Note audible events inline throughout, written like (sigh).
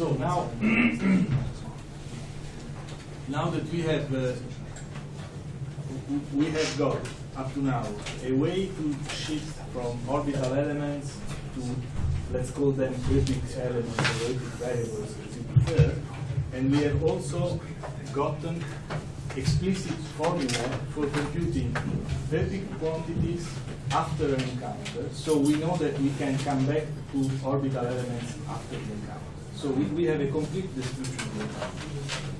So now, (clears throat) now that we have uh, we have got up to now a way to shift from orbital elements to let's call them Öpik elements or Öpik variables as you prefer, and we have also gotten explicit formula for computing Öpik quantities after an encounter, so we know that we can come back to orbital elements after the encounter. So we, we have a complete description.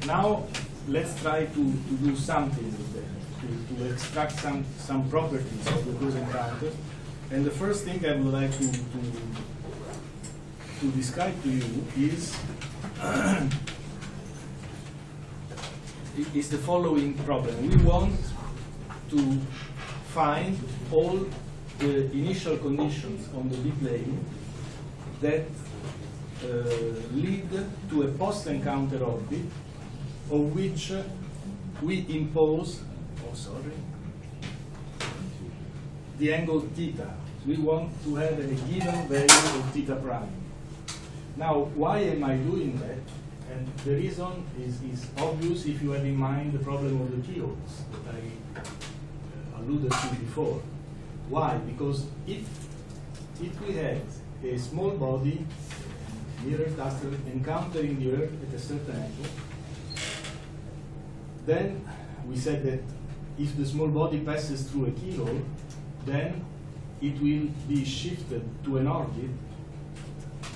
Now, let's try to, to do something with that, to, to extract some, some properties of the those encounters. And the first thing I would like to, to, to describe to you is (clears throat) is the following problem. We want to find all the initial conditions on the B plane that lead to a post-encounter orbit of which we impose, oh sorry, the angle theta. We want to have a given value of theta prime. Now, why am I doing that? And the reason is, is obvious if you have in mind the problem of the keyholes that I uh, alluded to before. Why? Because if, if we had a small body near Earth asteroid encountering the Earth at a certain angle, then we said that if the small body passes through a keyhole, then it will be shifted to an orbit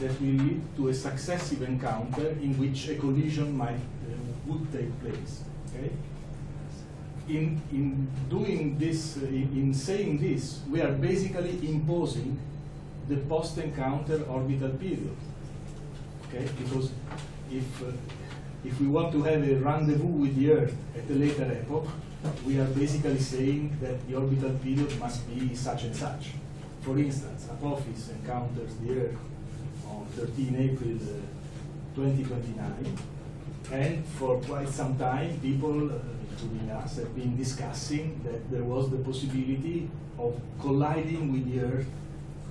that will lead to a successive encounter in which a collision might uh, would take place. Okay? In, in doing this, uh, in, in saying this, we are basically imposing the post-encounter orbital period. Okay? Because if, uh, if we want to have a rendezvous with the Earth at a later epoch, we are basically saying that the orbital period must be such and such. For instance, Apophis encounters the Earth on 13 April uh, 2029, and for quite some time, people, uh, including us, have been discussing that there was the possibility of colliding with the Earth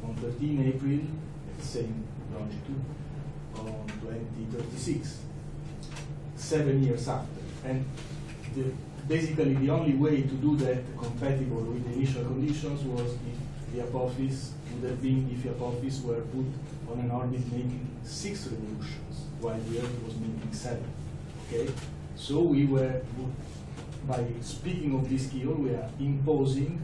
on 13 April at the same longitude on 2036, seven years after. And the, basically, the only way to do that compatible with the initial conditions was if the Apophis would have been if the Apophis were put on an orbit making six revolutions, while the Earth was making seven. Okay, so we were, by speaking of this keyhole, we are imposing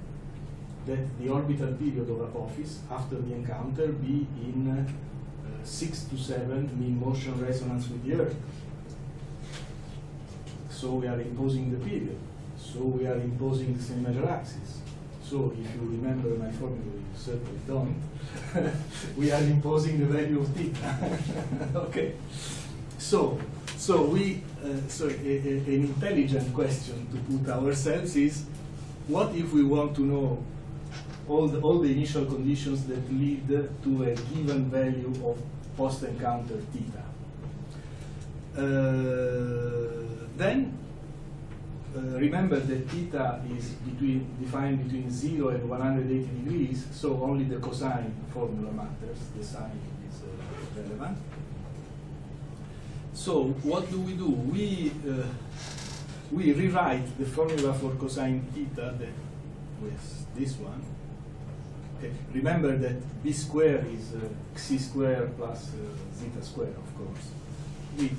that the orbital period of Apophis after the encounter be in six to seven mean motion resonance with the Earth. So we are imposing the period. So we are imposing the semi-major axis. So if you remember my formula, you certainly don't, (laughs) we are imposing the value of theta. (laughs) okay. So, so we, uh, so a, a, an intelligent question to put ourselves is, what if we want to know all the, all the initial conditions that lead to a given value of post-encounter theta? Uh, then uh, remember that theta is between, defined between 0 and 180 degrees, so only the cosine formula matters, the sine is uh, relevant. So what do we do? We, uh, we rewrite the formula for cosine theta that with this one. Okay. Remember that b square is uh, square plus uh, zeta square, of course. We,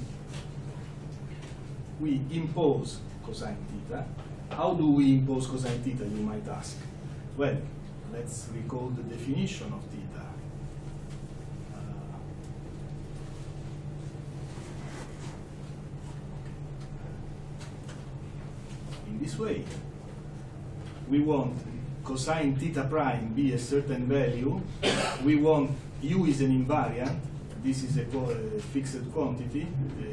we impose cosine theta. How do we impose cosine theta, you might ask? Well, let's recall the definition of theta. Uh, in this way, we want cosine theta prime be a certain value. We want u is an invariant. This is a, fixed quantity,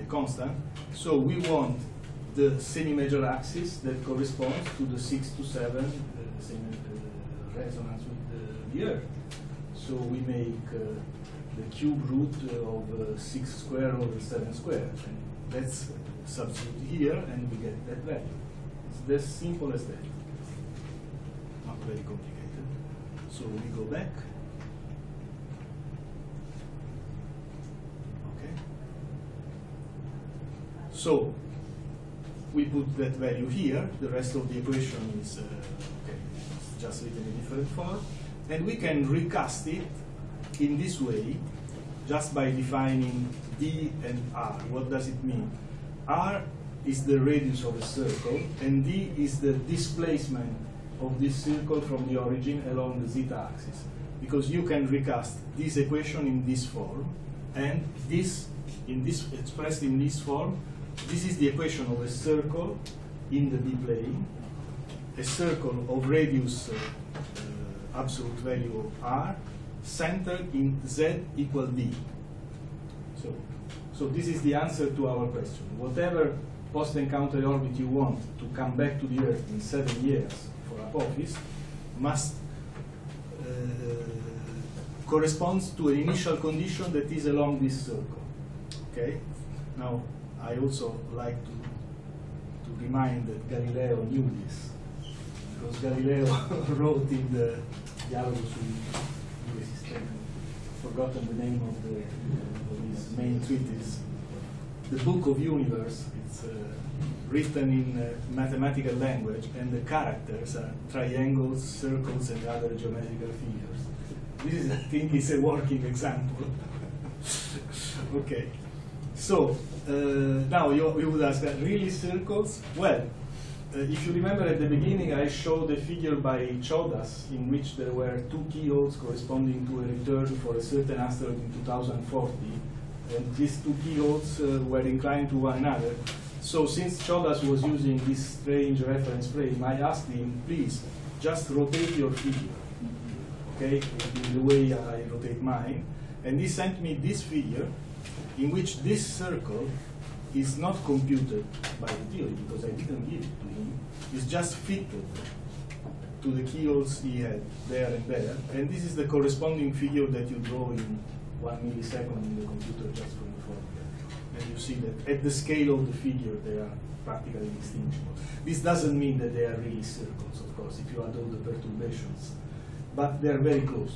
constant. So we want the semi-major axis that corresponds to the 6 to 7 uh, uh, resonance with the, the Earth. So we make uh, the cube root of uh, 6 square over 7 square. And let's substitute here and we get that value. It's as simple as that. Not very complicated. So we go back. Okay. So we put that value here. The rest of the equation is uh, okay, it's just written in different form, and we can recast it in this way, just by defining d and r. What does it mean? r is the radius of a circle, and d is the displacement of this circle from the origin along the z-axis. Because you can recast this equation in this form, and this, in this expressed in this form, this is the equation of a circle in the b-plane, a circle of radius uh, uh, absolute value of r, centered in z equal d. So, so this is the answer to our question. Whatever post-encounter orbit you want to come back to the Earth in seven years must uh, to an initial condition that is along this circle. Okay. Now, I also like to to remind that Galileo knew this because Galileo (laughs) wrote in the Dialogo sui due sistemi, forgotten the name of, the, of his main treatise, the Book of Universe. It's uh, written in uh, mathematical language, and the characters are triangles, circles, and other geometrical figures. This is, I think, is a working example. (laughs) okay. So uh, now you, you would ask, really circles? Well, uh, if you remember at the beginning, I showed a figure by Chodas in which there were two keyholes corresponding to a return for a certain asteroid in 2040, and these two keyholes uh, were inclined to one another. So since Chodas was using this strange reference frame, I asked him, please, just rotate your figure, okay, in the way I rotate mine, and he sent me this figure in which this circle is not computed by the theory because I didn't give it to him. It's just fitted to the keyholes he had there and there. And this is the corresponding figure that you draw in one millisecond in the computer just from the. And you see that at the scale of the figure, they are practically indistinguishable. This doesn't mean that they are really circles, of course, if you add all the perturbations, but they're very close.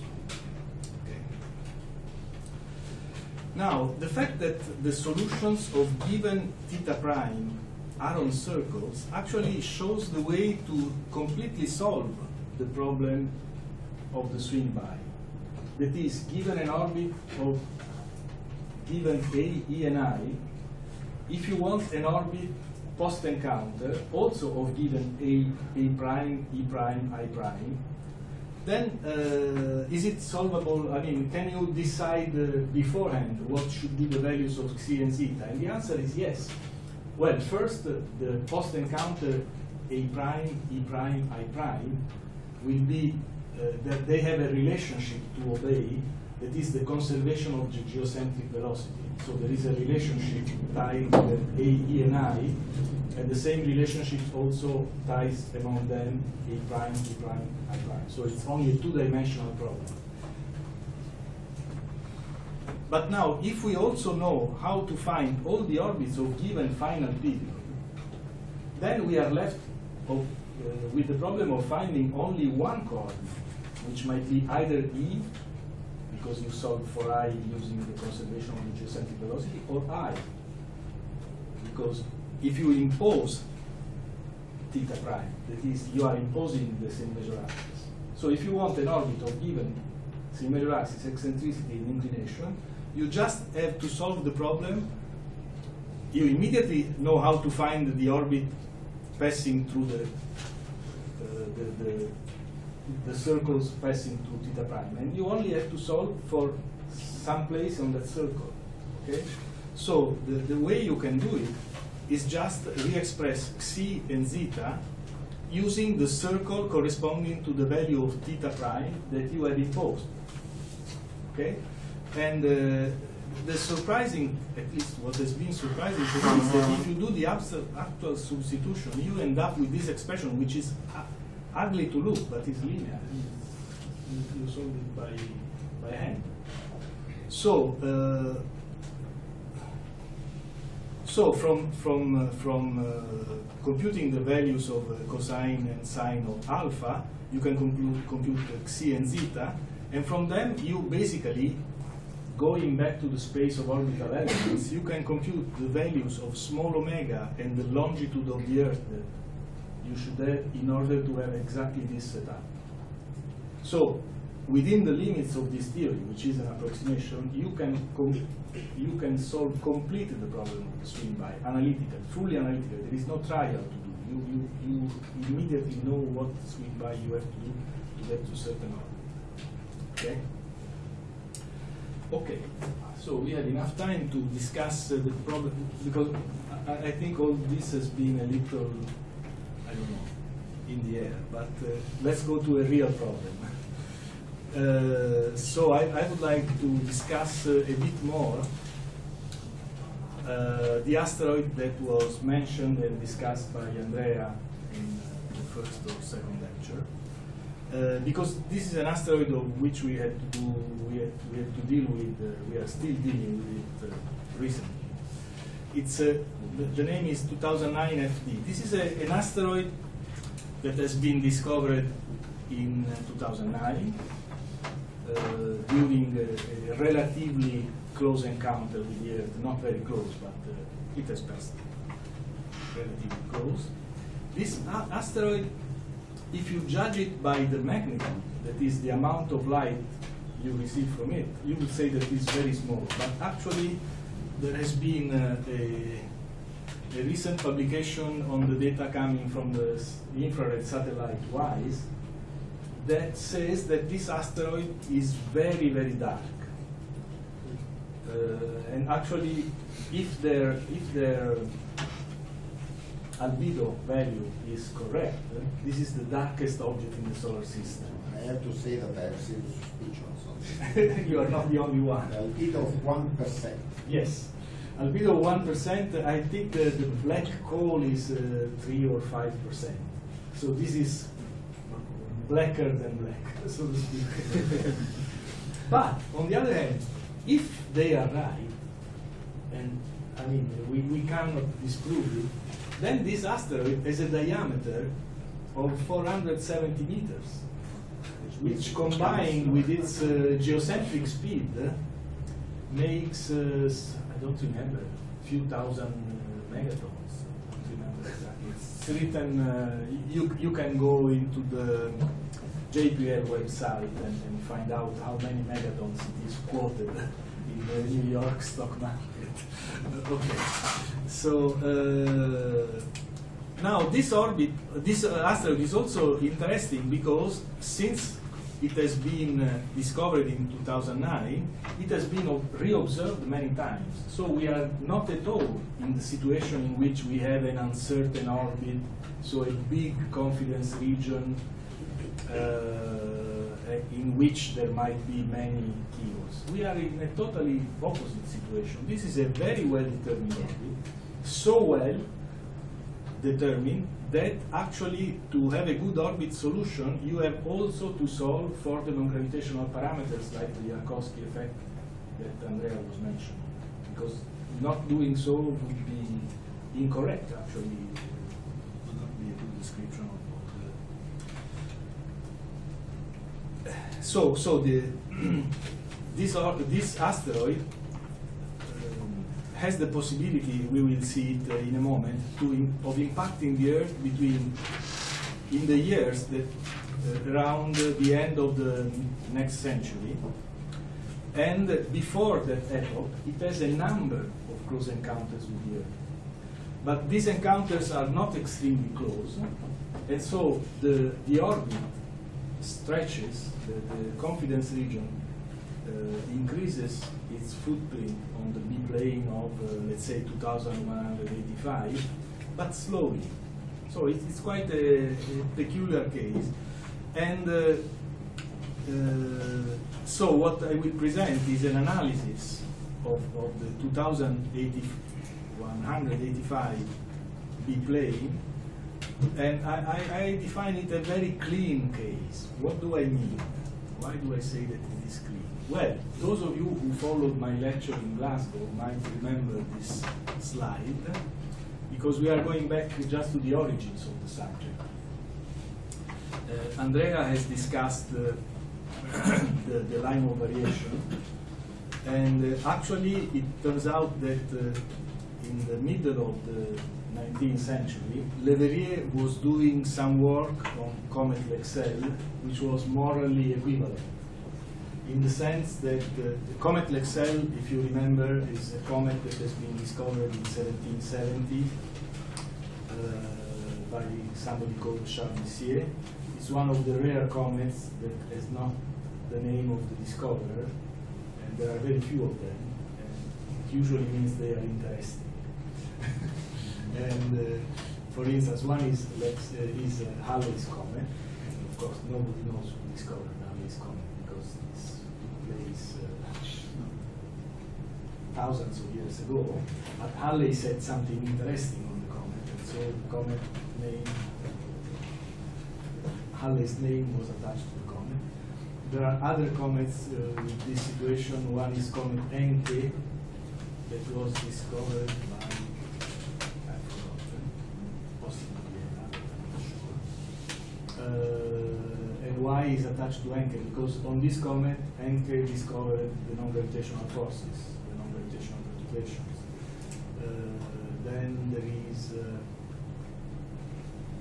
Now, the fact that the solutions of given theta prime are on circles actually shows the way to completely solve the problem of the swing by. That is, given an orbit of given A, E, and I, if you want an orbit post-encounter also of given A, A prime, E prime, I prime, then uh, is it solvable? I mean, can you decide uh, beforehand what should be the values of xi and zeta? And the answer is yes. Well, first, uh, the post-encounter A prime, E prime, I prime will be that they have a relationship to obey that is the conservation of the geocentric velocity. So there is a relationship tied to A, E, and I, and the same relationship also ties among them A prime, E prime, I prime. So it's only a two-dimensional problem. But now, if we also know how to find all the orbits of given final period, then we are left of, uh, with the problem of finding only one coordinate, which might be either E because you solve for i using the conservation of the geocentric velocity, or i, because if you impose theta prime, that is, you are imposing the semi-major axis. So if you want an orbit of given semi-major axis, eccentricity, and inclination, you just have to solve the problem. You immediately know how to find the orbit passing through the, uh, the, the the circles passing to theta prime. And you only have to solve for some place on that circle. Okay? So the, the way you can do it is just re-express xi and zeta using the circle corresponding to the value of theta prime that you have imposed. Okay? And uh, the surprising, at least what has been surprising to me, is that if you do the actual substitution, you end up with this expression, which is ugly to look, but it's linear. You, solve it by, by hand. So, uh, so from from uh, from uh, computing the values of uh, cosine and sine of alpha, you can compute compute xi and zeta, and from them you basically going back to the space of orbital elements, you can compute the values of small omega and the longitude of the Earth you should have in order to have exactly this setup. So, within the limits of this theory, which is an approximation, you can you can solve completely the problem of the swing by analytical, fully analytical. There is no trial to do. You, you, you immediately know what swing by you have to do to get to certain orbit. Okay? Okay, so we had enough time to discuss uh, the problem because I, I, think all this has been a little, I don't know, in the air. But uh, let's go to a real problem. (laughs) Uh, so I, I, would like to discuss uh, a bit more uh, the asteroid that was mentioned and discussed by Andrea in the first or second lecture. Uh, because this is an asteroid of which we had to do, we had, we had to deal with, uh, we are still dealing with it recently. It's the, the, name is 2009 FD. This is a, an asteroid that has been discovered in 2009 uh, during a, a, relatively close encounter with the Earth, not very close, but uh, it has passed relatively close. This asteroid if you judge it by the magnitude, that is the amount of light you receive from it, you would say that it's very small. But actually, there has been uh, a, a, recent publication on the data coming from the infrared satellite WISE that says that this asteroid is very, very dark. Uh, and actually, if their, if their albedo value is correct, this is the darkest object in the solar system. I have to say that I have serious suspicion (laughs) you are not the only one. Albedo of 1%. Yes. Albedo 1%, I think the, the black coal is uh, 3 or 5%. So this is blacker than black, (laughs) so to speak. (laughs) but, on the other hand, if they are right, and I mean, we, we cannot disprove it, then this asteroid has a diameter of 470 meters, which combined with its uh, geocentric speed uh, makes, uh, don't remember, few thousand megatons. Don't remember exactly. It's written, uh, you, you can go into the JPL website and, and find out how many megatons it is quoted (laughs) in the New York stock market. (laughs) okay. So uh, now this orbit, this uh, asteroid is also interesting because since it has been uh, discovered in 2009, it has been reobserved many times. So we are not at all in the situation in which we have an uncertain orbit, so a big confidence region uh, in which there might be many keyholes. We are in a totally opposite situation. This is a very well determined orbit, so well determined that actually to have a good orbit solution, you have also to solve for the non-gravitational parameters like the Yarkovsky effect that Andrea was mentioning. Because not doing so would be incorrect, actually, would not be a good description of, the. So, so the (clears throat) this, this asteroid has the possibility, we will see it uh, in a moment, in, of impacting the Earth between in the years that uh, around the end of the next century. And before that epoch, it has a number of close encounters with the Earth. But these encounters are not extremely close, and so the, the orbit stretches, the, the confidence region increases its footprint on the B plane of, uh, let's say, 2185, but slowly. So it's, it's quite a, a, peculiar case. And uh, uh, so what I will present is an analysis of, of the 2185 B plane, and I, I, I define it a very clean case. What do I mean? Why do I say that it is clean? Well, those of you who followed my lecture in Glasgow might remember this slide, because we are going back just to the origins of the subject. Uh, Andrea has discussed uh, (coughs) the, the line of variation, And uh, actually, it turns out that uh, in the middle of the 19th century, Leverrier was doing some work on Comet Lexell, which was morally equivalent. In the sense that uh, the Comet Lexell, if you remember, is a comet that has been discovered in 1770 uh, by somebody called Charles Messier. It's one of the rare comets that has not the name of the discoverer, and there are very few of them. And it usually means they are interesting. (laughs) and uh, for instance, one is Lex, uh, is Halley's comet, and of course nobody knows who discovered Halley's comet because this took place uh, thousands of years ago. But Halley said something interesting on the comet, and so the comet name, Halley's name was attached to the comet. There are other comets uh, with this situation. One is comet Encke that was discovered by forgotten, possibly another, I'm sure. Uh, and why is attached to Encke? Because on this comet, Encke discovered the non-gravitational forces, Uh, then there is uh,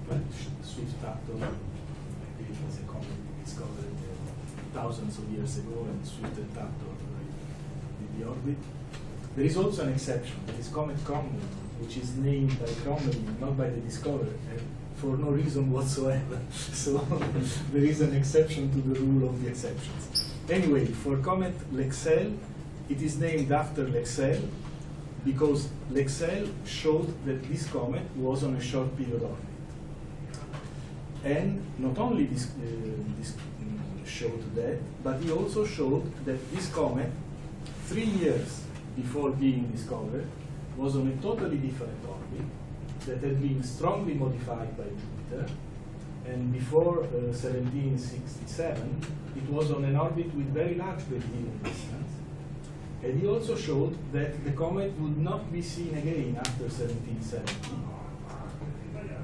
well, Swift-Actor, maybe it was a comet discovered uh, thousands of years ago, and Swift and did the orbit. There is also an exception, that is Comet Crommelin, which is named by Crommelin, not by the discoverer, for no reason whatsoever. (laughs) so (laughs) there is an exception to the rule of the exceptions. Anyway, for Comet Lexell, it is named after Lexell because Lexell showed that this comet was on a short period orbit. And not only this, uh, this mm, showed that, but he also showed that this comet, three years before being discovered, was on a totally different orbit that had been strongly modified by Jupiter. And before uh, 1767, it was on an orbit with very large Bethennian distance. And he also showed that the comet would not be seen again after 1770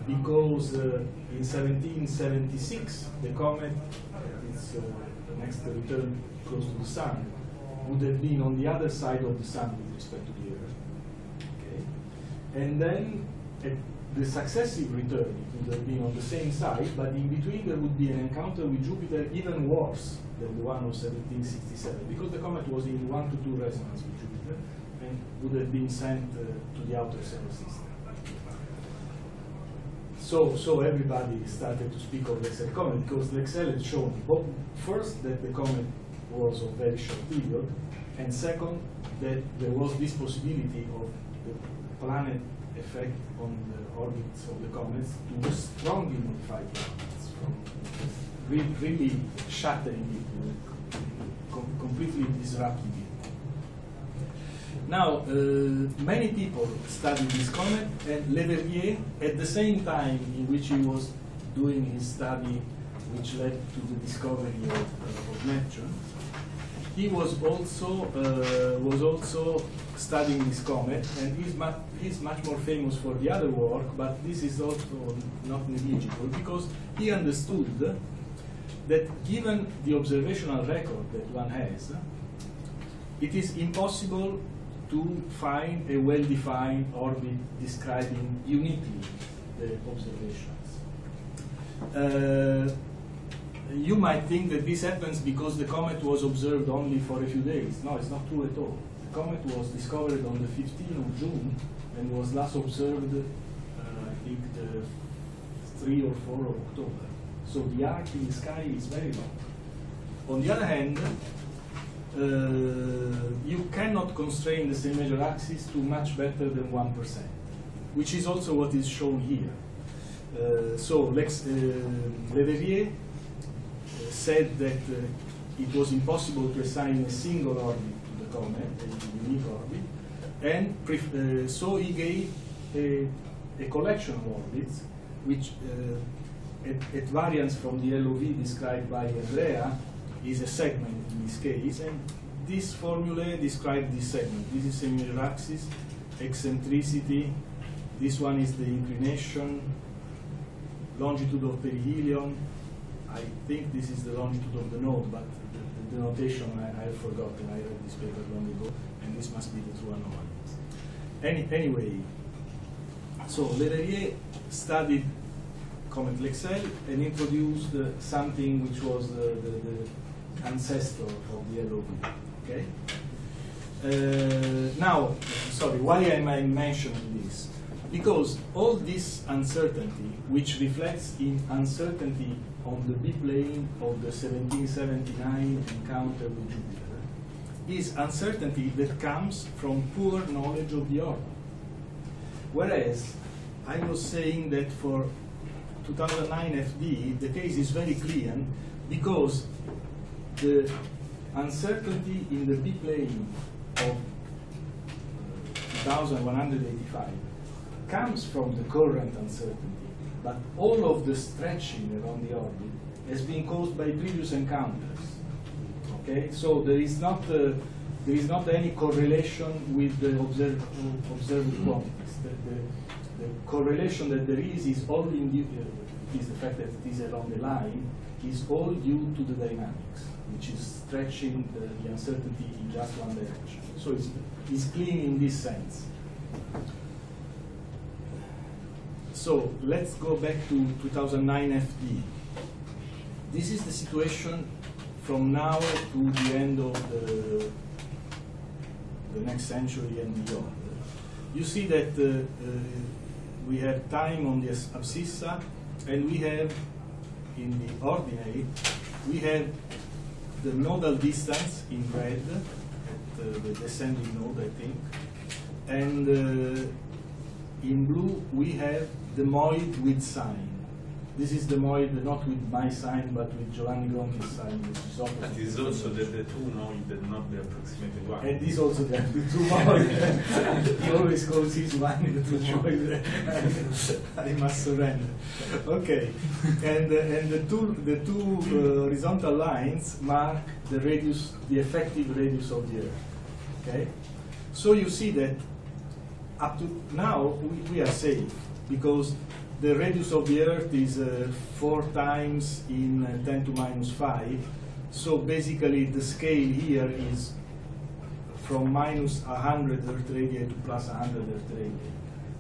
because uh, in 1776 the comet, its uh, next return close to the sun, would have been on the other side of the sun with respect to the Earth. Okay? And then at the successive return, it would have been on the same side, but in between there would be an encounter with Jupiter even worse the one of 1767, because the comet was in 1 to 2 resonance with Jupiter and would have been sent uh, to the outer solar system. So, so everybody started to speak of Lexell comet because Lexell had shown both first that the comet was of very short period, and second that there was this possibility of the planet effect on the orbits of the comets to strongly modify the orbits from really, really shattering it, com completely disrupting it. Now, uh, many people studied this comet, and Leverrier, at the same time in which he was doing his study, which led to the discovery of, uh, of Neptune, he was also uh, was also studying this comet, and he's, mu he's much more famous for the other work, but this is also not negligible because he understood that given the observational record that one has, it is impossible to find a well-defined orbit describing uniquely the observations. Uh, you might think that this happens because the comet was observed only for a few days. No, it's not true at all. The comet was discovered on the 15th of June and was last observed, uh, I think, the 3 or 4 of October. So the arc in the sky is very long. On the other hand, uh, you cannot constrain the semi-major axis to much better than 1%, which is also what is shown here. Uh, so Lex, uh, Leverrier said that uh, it was impossible to assign a single orbit to the comet, a unique orbit, and uh, so he gave a, a, collection of orbits, which uh, at, at, variance from the LOV described by Andrea is a segment in this case, and this formula describes this segment. This is major axis, eccentricity, this one is the inclination, longitude of perihelion, I think this is the longitude of the node, but the, the, the notation I, I have forgotten. I read this paper long ago, and this must be the true anomaly. Any, anyway, so Leverrier studied Comet Lexell and introduced uh, something which was the, the, the ancestor of the LOV. Okay. Uh, now, sorry, why am I mentioning this? Because all this uncertainty, which reflects in uncertainty on the B plane of the 1779 encounter with Jupiter, is uncertainty that comes from poor knowledge of the orbit. Whereas I was saying that for 2009 FD, the case is very clear because the uncertainty in the B plane of 2185 comes from the current uncertainty, but all of the stretching around the orbit has been caused by previous encounters. Okay, so there is not uh, there is not any correlation with the observed, observed quantities. The, the, the, correlation that there is is all in the, uh, is the fact that it is along the line is all due to the dynamics, which is stretching the, the uncertainty in just one direction. So it's, it's clean in this sense. So let's go back to 2009 FD. This is the situation from now to the end of the, the next century and beyond. You see that uh, uh, we have time on the abscissa, and we have in the ordinate, we have the nodal distance in red at uh, the descending node, I think, and uh, in blue we have the moid with sign. This is the moid not with my sign, but with Giovanni Gronchi's sign, which is opposite. But it is also the, the two moid, not the approximated one. And this also the, the (laughs) two moid. (laughs) he always calls his one the two (laughs) moid. I must surrender. Okay, and uh, and the two the two uh, horizontal lines mark the radius, the effective radius of the Earth. Okay, so you see that up to now we, we are safe because the radius of the Earth is uh, four times in uh, 10 to minus 5. So basically the scale here is from minus 100 Earth radii to plus 100 Earth radii.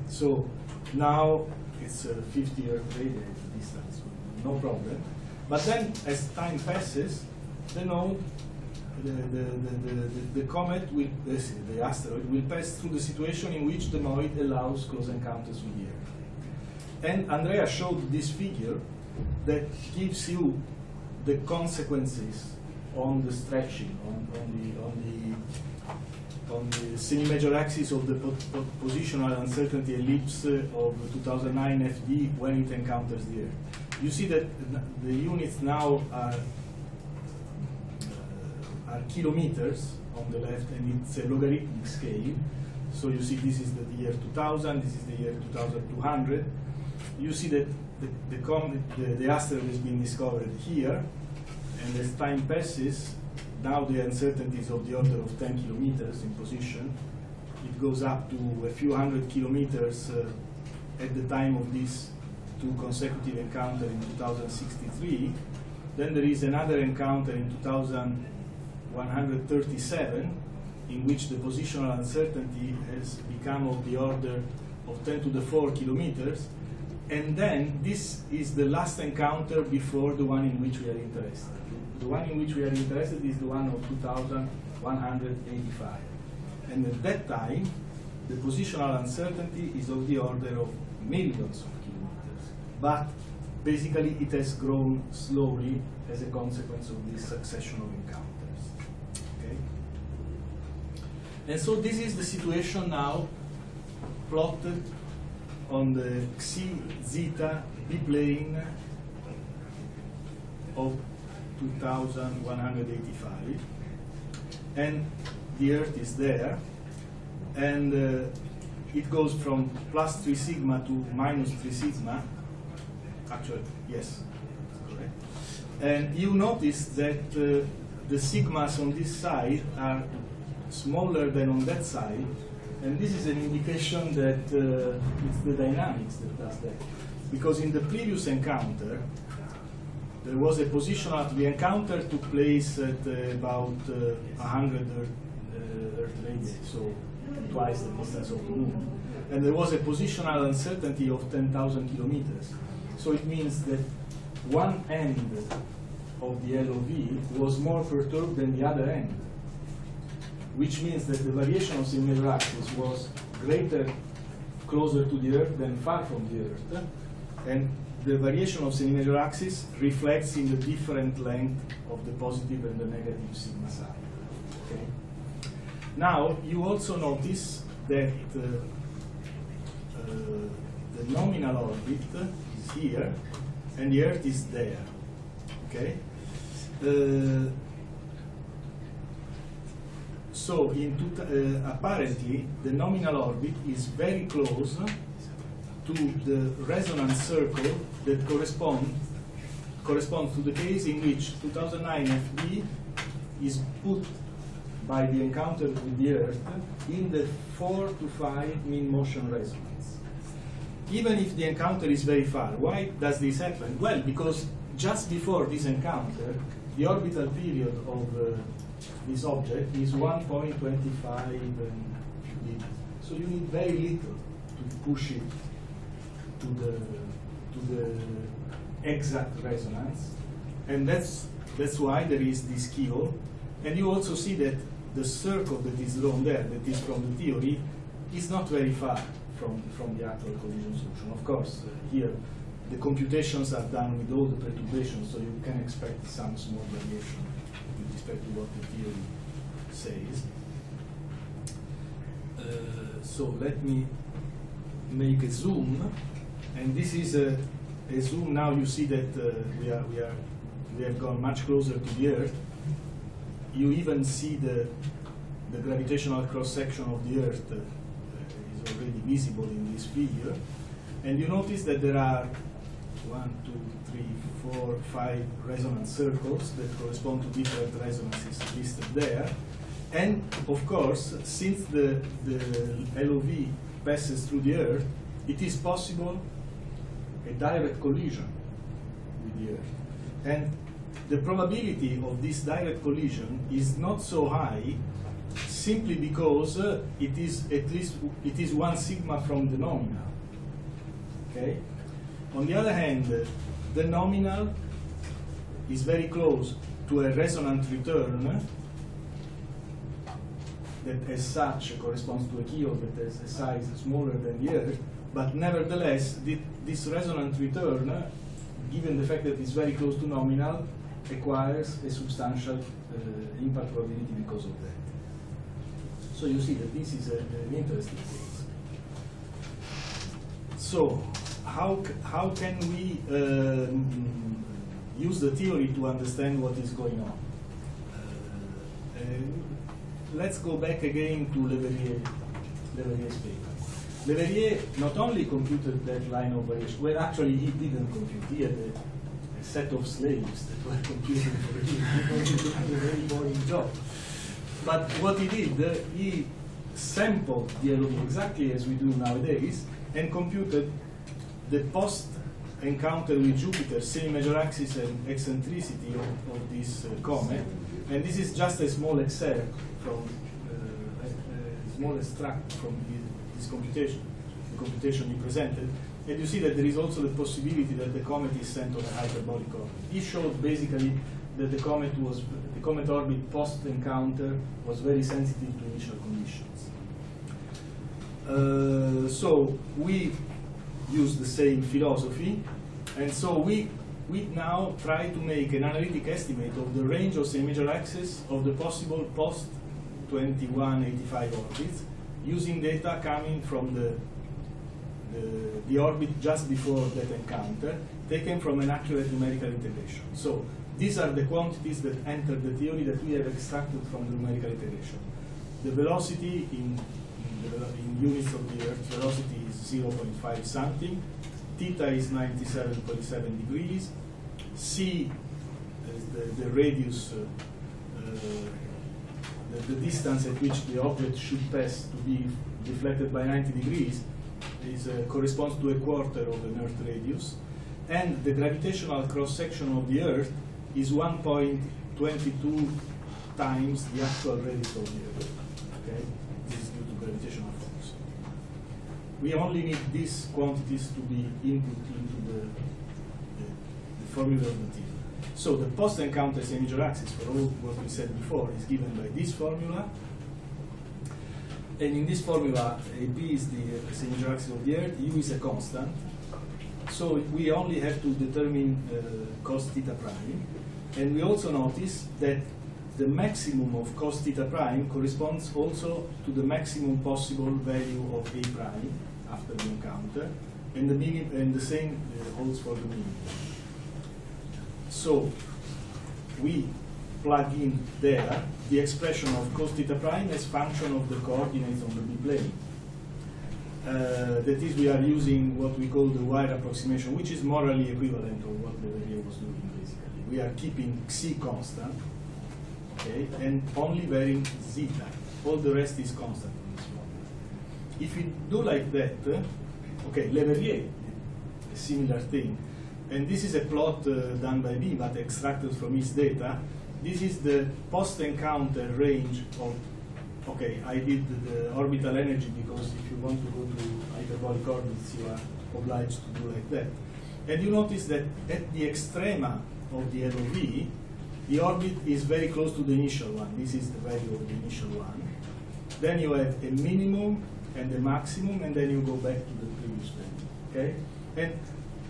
So now it's uh, 50 Earth radii distance, no problem. But then as time passes, the node, the, the, the, the, comet, will, the asteroid, will pass through the situation in which the moid allows close encounters with the Earth. And Andrea showed this figure that gives you the consequences on the stretching, on, on the on the on the semi-major axis of the po po positional uncertainty ellipse of 2009 FD when it encounters the Earth. You see that the units now are uh, are kilometers on the left, and it's a logarithmic scale. So you see this is the year 2000, this is the year 2200 you see that the, the, the, the asteroid has been discovered here, and as time passes, now the uncertainty is of the order of 10 kilometers in position. It goes up to a few hundred kilometers uh, at the time of these two consecutive encounters in 2063. Then there is another encounter in 2137, in which the positional uncertainty has become of the order of 10 to the 4 kilometers and then this is the last encounter before the one in which we are interested. The one in which we are interested is the one of 2185. And at that time, the positional uncertainty is of the order of millions of kilometers. But basically, it has grown slowly as a consequence of this succession of encounters. Okay? And so this is the situation now plotted on the xi zeta b plane of 2185 and the earth is there. And uh, it goes from plus 3 sigma to minus 3 sigma. Actually yes correct. And you notice that uh, the sigmas on this side are smaller than on that side and this is an indication that uh, it's the dynamics that does that. Because in the previous encounter, there was a positional, the encounter took place at uh, about uh, 100 Earth, uh, Earth radii, so twice the distance of the moon. And there was a positional uncertainty of 10,000 kilometers. So it means that one end of the LOV was more perturbed than the other end, which means that the variation of semi-major axis was greater closer to the Earth than far from the Earth. And the variation of semi-major axis reflects in the different length of the positive and the negative sigma psi. Okay? Now, you also notice that uh, uh, the nominal orbit is here and the Earth is there. Okay? Uh, so, in uh, apparently, the nominal orbit is very close to the resonance circle that correspond, corresponds to the case in which 2009 FD is put by the encounter with the Earth in the 4 to 5 mean motion resonance. Even if the encounter is very far, why does this happen? Well, because just before this encounter, the orbital period of uh, this object is 1.25 and so you need very little to push it to the to the exact resonance, and that's that's why there is this keyhole. And you also see that the circle that is drawn there, that is from the theory, is not very far from from the actual collision solution. Of course, uh, here the computations are done with all the perturbations, so you can expect some small variation respect to what the theory says. Uh, so let me make a zoom and this is a, a zoom. Now you see that uh, we are we are we have gone much closer to the Earth. You even see the the gravitational cross section of the Earth uh, is already visible in this figure, and you notice that there are one, two, three, four, five resonance circles that correspond to different resonances listed there. And of course, since the, the LOV passes through the Earth, it is possible a direct collision with the Earth. And the probability of this direct collision is not so high simply because uh, it is at least it is one sigma from the nominal. Okay? On the other hand, uh, the nominal is very close to a resonant return that as such corresponds to a keyhole that has a size smaller than the Earth, but nevertheless, this resonant return, given the fact that it's very close to nominal, acquires a substantial uh, impact probability because of that. So you see that this is a, an interesting case. So how, how can we um, use the theory to understand what is going on? Uh, let's go back again to Leverrier, Leverrier's paper. Leverrier not only computed that line of variation, well, actually, he didn't compute. He had a, a set of slaves that were computing for him a very boring job. But what he did, uh, he sampled the LOV exactly as we do nowadays and computed the post encounter with Jupiter, semi-major axis and eccentricity of, of this uh, comet. And this is just a small excerpt from uh, a, a small extract from his this computation, the computation he presented, and you see that there is also the possibility that the comet is sent on a hyperbolic orbit. He showed basically that the comet was the comet orbit post encounter was very sensitive to initial conditions. Uh, so we use the same philosophy, and so we we now try to make an analytic estimate of the range of semi-major axis of the possible post 2185 orbits using data coming from the, the, the, orbit just before that encounter, taken from an accurate numerical integration. So these are the quantities that enter the theory that we have extracted from the numerical integration. The velocity in, in, the, in units of the Earth's velocity 0.5 something, theta is 97.7 degrees, c is the, the radius uh, uh, the, the, distance at which the object should pass to be deflected by 90 degrees is, uh, corresponds to a quarter of an Earth radius. and the gravitational cross-section of the Earth is 1.22 times the actual radius of the Earth. Okay, this is due to gravitational. We only need these quantities to be input into the, the, the formula of the theory. So the post-encounter semi-major axis for all what we said before is given by this formula. And in this formula, AB is the uh, semi-major axis of the Earth, U is a constant. So we only have to determine uh, cos theta prime. And we also notice that the maximum of cos theta prime corresponds also to the maximum possible value of A prime after the encounter, and the, minim and the same uh, holds for the minimum. So we plug in there the expression of cos theta prime as function of the coordinates on the B plane. Uh, that is, we are using what we call the wire approximation, which is morally equivalent to what Leverrier was doing, basically. We are keeping xi constant, okay, and only varying zeta. All the rest is constant. If we do like that, uh, okay, Leverrier, a similar thing, and this is a plot uh, done by me, but extracted from his data. This is the post-encounter range of okay, I did the orbital energy because if you want to go to hyperbolic orbits, you are obliged to do like that. And you notice that at the extrema of the LOV, the orbit is very close to the initial one. This is the value of the initial one. Then you have a minimum and the maximum, and then you go back to the previous value. Okay? And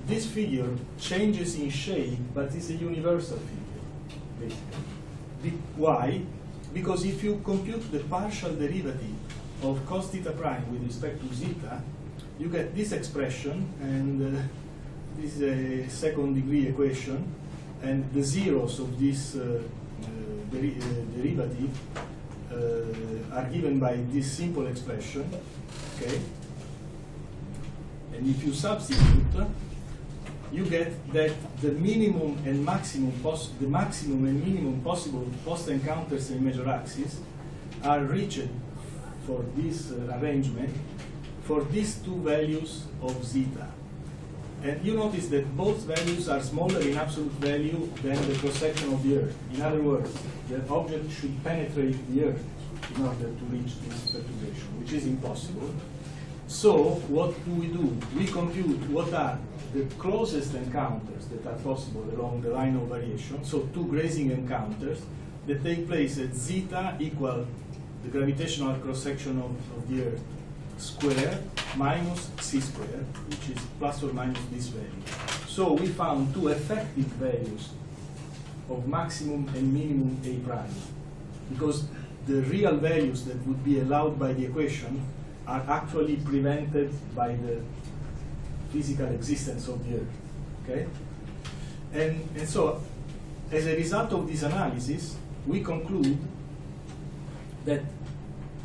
this figure changes in shape, but it's a universal figure, basically. Be- why? Because if you compute the partial derivative of cos theta prime with respect to zeta, you get this expression, and uh, this is a second degree equation, and the zeros of this uh, uh, deri- uh, derivative uh, are given by this simple expression, okay? And if you substitute, you get that the minimum and maximum the maximum and minimum possible post encounter semi-major axis are reached for this uh, arrangement for these two values of zeta. And you notice that both values are smaller in absolute value than the cross-section of the Earth. In other words, the object should penetrate the Earth in order to reach this perturbation, which is impossible. So what do we do? We compute what are the closest encounters that are possible along the line of variation, so two grazing encounters that take place at zeta equal the gravitational cross-section of, of the Earth square minus c square, which is plus or minus this value. So we found two effective values of maximum and minimum A prime, because the real values that would be allowed by the equation are actually prevented by the physical existence of the Earth. Okay? And, and so, as a result of this analysis, we conclude that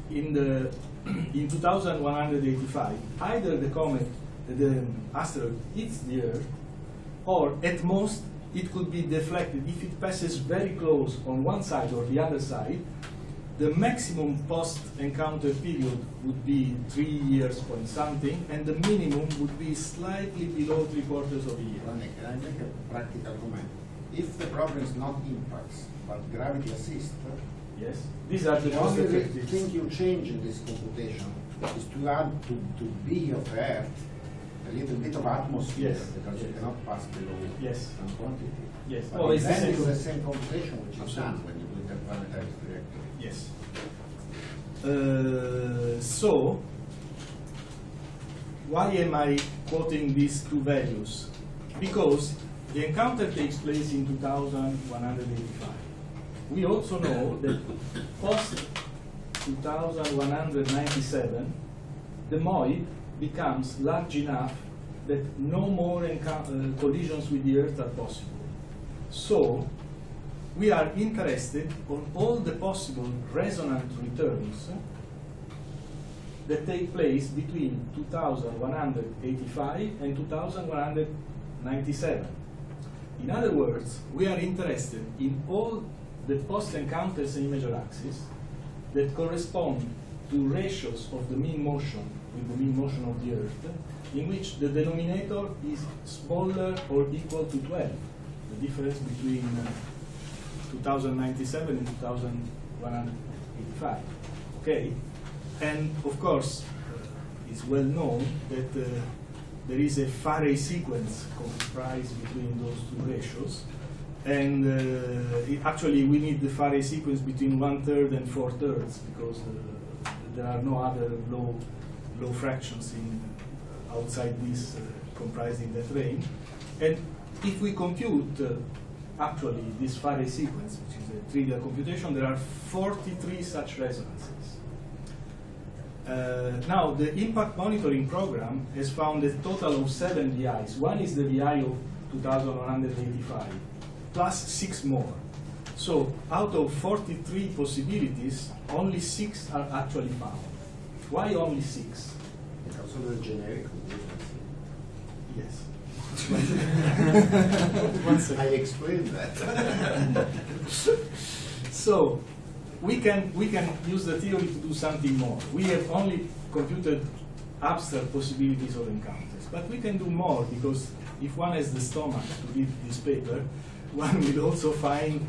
in the (clears throat) in 2185, either the comet, the asteroid hits the Earth, or at most it could be deflected if it passes very close on one side or the other side. The maximum post-encounter period would be three years point something, and the minimum would be slightly below three quarters of a year. Can I- make a practical comment? If the problem is not impacts, but gravity assist, Yes, these are the the most only effective. thing you change in this computation is to add to, to B of Earth a little bit of atmosphere, Yes, because you cannot pass below Yes. some quantity. Yes. But Well, in it's the the same the same computation which is done when you do interplanetary trajectory. Yes. Uh, so, why am I quoting these two values? Because the encounter takes place in 2185. We also know that post 2197, the MOID becomes large enough that no more uh, collisions with the Earth are possible. So, we are interested on all the possible resonant returns that take place between 2185 and 2197. In other words, we are interested in all the post-encounters semi-major axes that correspond to ratios of the mean motion with the mean motion of the Earth, in which the denominator is smaller or equal to 12, the difference between uh, 2097 and 2185. Okay? And of course, uh, it's well known that uh, there is a Farey sequence comprised between those two ratios. And uh, actually, we need the Farey sequence between one third and four thirds because uh, there are no other low, low fractions in, outside this uh, comprised in that range. And if we compute uh, actually this Farey sequence, which is a trivial computation, there are 43 such resonances. Uh, now, the impact monitoring program has found a total of seven VIs. One is the VI of 2185, plus six more. So, out of 43 possibilities, only six are actually found. Why only six? Because of the generic (laughs) Yes. I explained that. (laughs) So we can we can use the theory to do something more. We have only computed abstract possibilities of encounters, but we can do more because if one has the stomach to read this paper, (laughs) one will also find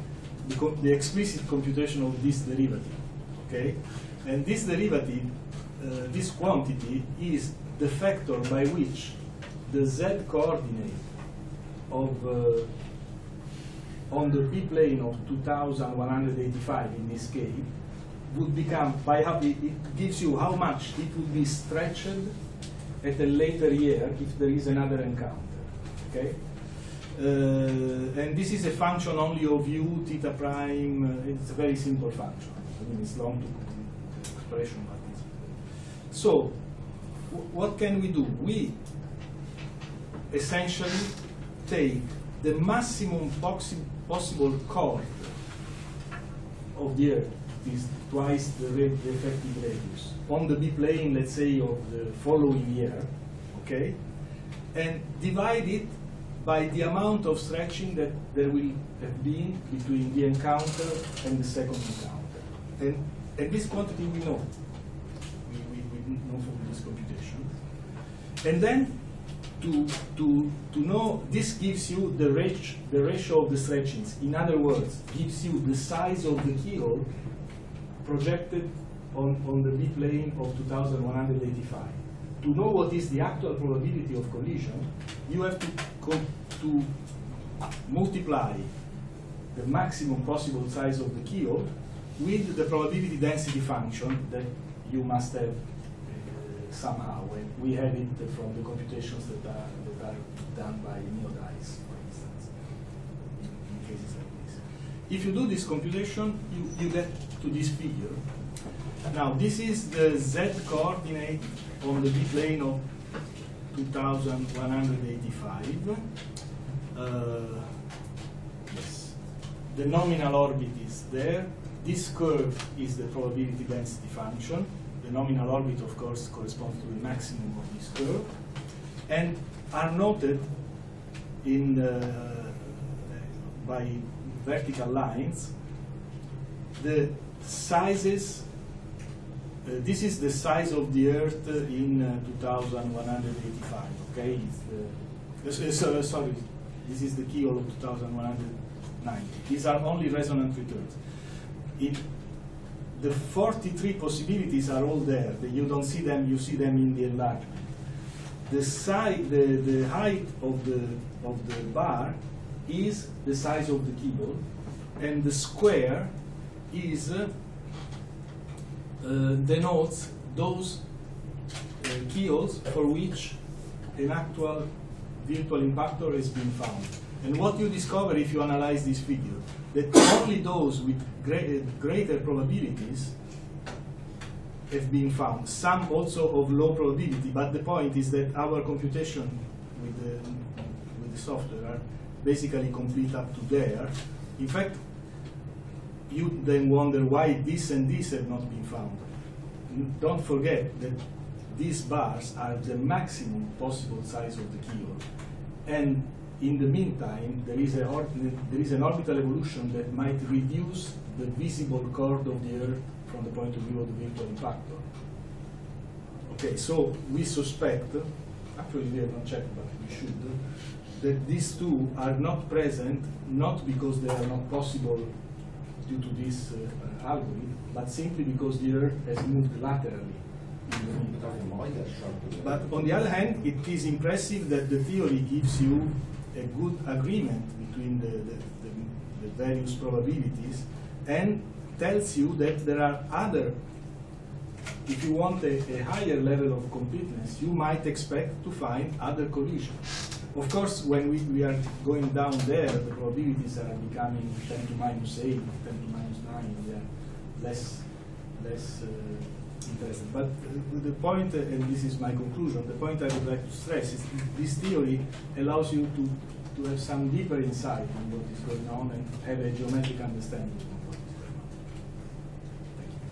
the, the explicit computation of this derivative. Okay, and this derivative, uh, this quantity is the factor by which the z coordinate of uh, on the B plane of 2185 in this case would become by how it, it gives you how much it would be stretched at a later year if there is another encounter. Okay, uh, and this is a function only of u theta prime. Uh, it's a very simple function. I mean, it's long to expression, but it's so. What can we do? We essentially take the maximum possible chord of the Earth, is twice the, the effective radius, on the B plane, let's say, of the following year, okay, and divide it by the amount of stretching that there will have been between the encounter and the second encounter. And, and this quantity we know. We, we, we know from this computation. And then to, to, to know, this gives you the, ratio, the ratio of the stretchings. In other words, gives you the size of the keyhole projected on, on the B plane of 2185. To know what is the actual probability of collision, you have to, to multiply the maximum possible size of the keyhole with the probability density function that you must have somehow. We have it from the computations that are, that are done by NEODyS, for instance, in, in cases like this. If you do this computation, you, you get to this figure. Now, this is the z coordinate on the B plane of 2185. Uh, yes. The nominal orbit is there. This curve is the probability density function. The nominal orbit, of course, corresponds to the maximum of this curve. And are noted in uh, by vertical lines the sizes. Uh, this is the size of the Earth uh, in uh, 2185. Okay, it's uh, so- sorry, this is the keyhole of 2190. These are only resonant returns. It, the 43 possibilities are all there. The- You don't see them, you see them in the enlargement. The, size, the, the height of the, of the bar is the size of the keyhole, and the square is uh, uh, denotes those uh, keyholes for which an actual virtual impactor has been found. And what you discover if you analyze this figure, that only those with great, greater probabilities have been found. Some also of low probability, but the point is that our computation with the, with the software are basically complete up to there. In fact, you then wonder why this and this have not been found. Don't forget that these bars are the maximum possible size of the keyhole. And in the meantime, there is, there is an orbital evolution that might reduce the visible chord of the Earth from the point of view of the virtual impactor. Okay, so we suspect, actually we have not checked, but we should, that these two are not present, not because they are not possible due to this uh, algorithm, but simply because the Earth has moved laterally. But on the other hand, it is impressive that the theory gives you a good agreement between the, the, the, the various probabilities and tells you that there are other, if you want a, a higher level of completeness, you might expect to find other collisions. Of course, when we, we are going down there, the probabilities are becoming 10 to minus 8, 10 to minus 9, they are less, less uh, interesting. But the point, and this is my conclusion, the point I would like to stress is this theory allows you to, to have some deeper insight on what is going on and have a geometric understanding of what is going on. Thank you.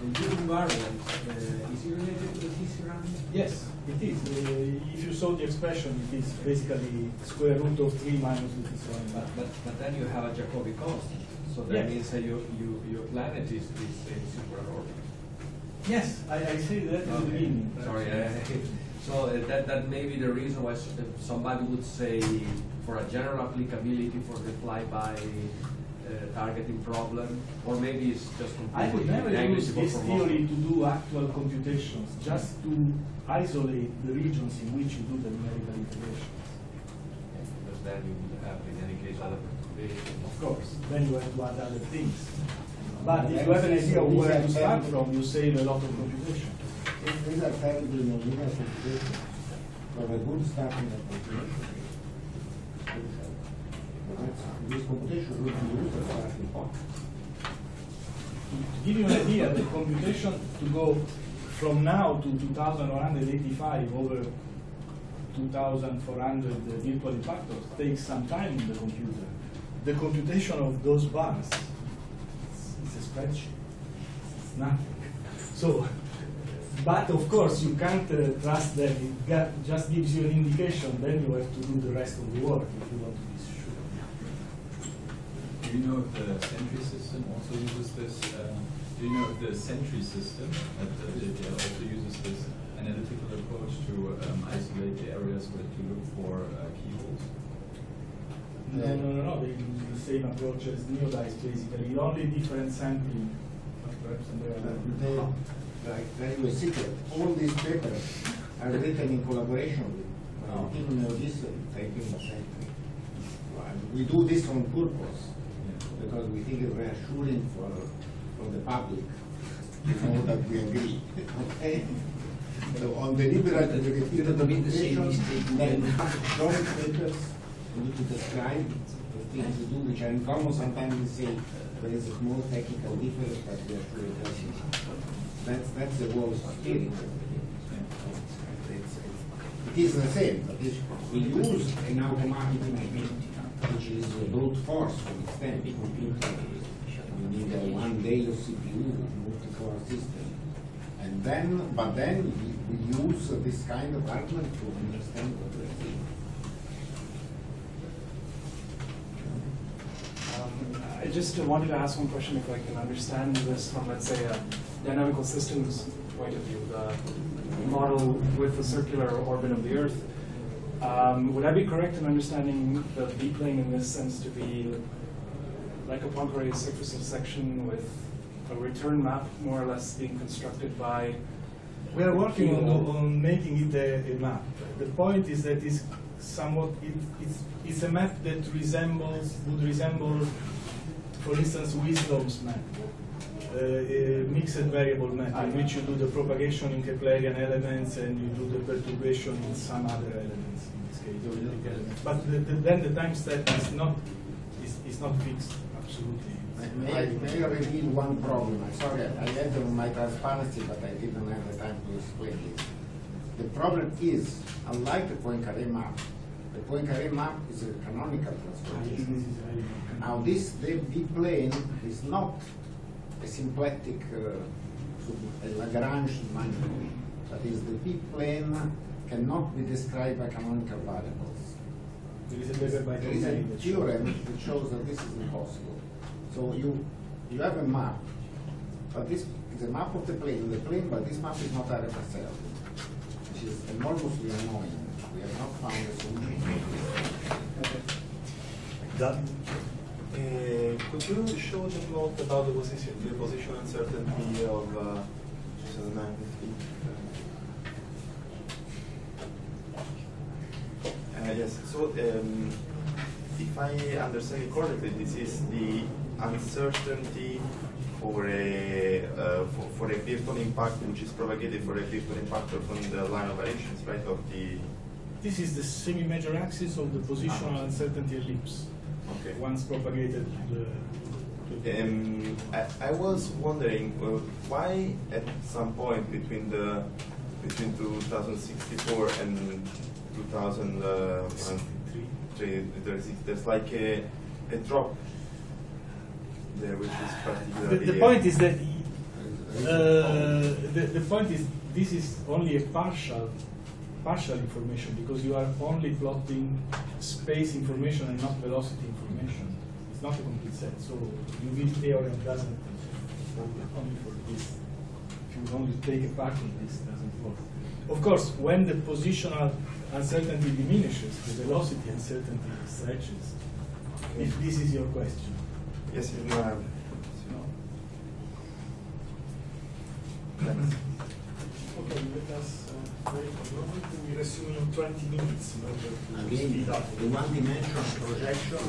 The Newton variant, uh, is it related to the Tisserand? Yes, it is. Uh, if you saw the expression, it is basically square root of 3 minus the Tisserand. But, but, but then you have a Jacobi constant, so that Yes. means that you, you, your planet is, is in circular orbit. Yes, I, I say that in the Okay. beginning. Sorry, uh, so uh, that, that may be the reason why somebody would say for a general applicability for the flyby uh, targeting problem, or maybe it's just completely I would never use this theory to do actual computations, just to isolate the regions in which you do the numerical integrations. Because then you would have, in any case, other perturbations. Of course, then you have to add other things. But if you have an idea of where to start from, you save a lot of computation. These are terribly nonlinear computations. For a good starting of computation. But that's- This computation would be used as starting point. To give you an idea, the computation to go from now to 2185 over 2400 virtual impactors takes some time in the computer. The computation of those bars is a spreadsheet. It's nothing. So, but of course, you can't uh, trust them. It got, just gives you an indication. Then you have to do the rest of the work if you want to be sure. Do you know if the Sentry system also uses this? Uh, do you know if the Sentry system at the JPL also uses this analytical approach to um, isolate the areas where to look for uh, keyholes? No, no, no, no. They use the same approach as NEODyS, basically. Only different sampling. Perhaps and They, like, tell you secret, all these papers are written in collaboration with, uh, even though this, taking the same thing. And We do this on purpose, because we think it's reassuring for, for the public, to know that we agree, okay? So on the liberal But it computer doesn't mean the same mistake then again. joint papers, we need to describe the things we do, which are in common, sometimes we say there is a small technical difference, but we are sure it. That's, that's the whole spirit. of the game. It's- it's- It is the same, but it, we use an automatic machine, which is a brute force to extent, computer. We need a one day of CPU, multi-core system. And then, but then we, we use this kind of argument to understand what we're seeing. Um, I just wanted to ask one question if I can understand this from, let's say, a dynamical systems point of view, the model with the circular orbit of the Earth. Um, would I be correct in understanding the B plane in this sense to be like a Poincare surface of section with a return map more or less being constructed by We are working on, on making it a, a map. The point is that it's somewhat, it, it's, it's a map that resembles, would resemble, for instance, Wisdom's map. Uh, a mixed variable map in which you do the propagation in Keplerian elements and you do the perturbation in some other elements, in this case, elements. But the, the, then the time step is not, is, is not fixed, absolutely. May I, may I reveal one problem? I'm sorry, I had my transparency, but I didn't have the time to explain this. The problem is, unlike the Poincare map, the Poincare map is a canonical transformation. Now, this the B plane is not a symplectic, uh, Lagrange management. That is, the b-plane cannot be described by canonical variables. There is a There is a Tornelli that shows theorem that shows that this is impossible. So you, you have a map, but this is a map of the plane, the plane, but this map is not RFSL, which is enormously annoying. We have not found a solution uh, could you show the plot about the position, the position uncertainty of uh, 2015? Uh, yes, so um, if I understand it correctly, this is the uncertainty for a uh, for, for a Pearson impact which is propagated for a Pearson impact from the line of variations, right? Of the This is the semi-major axis of the positional Ah. uncertainty ellipse. okay. Once propagated to the. Um, I, I was wondering uh, why at some point between the between 2064 and 2003 there's, there's like a, a drop there which is The, particularly the point is that uh, the, the point is this is only a partial partial information because you are only plotting space information and not velocity information. It's not a complete set. So Liouville theorem doesn't work only for this. If you only take a part of this, it doesn't work. Of course, when the positional uncertainty diminishes, the velocity uncertainty stretches. If this is your question. Yes uh, No? thanks. Okay, let us uh, wait a moment. We resume in 20 minutes in order to Again, speed up. the one dimension projection.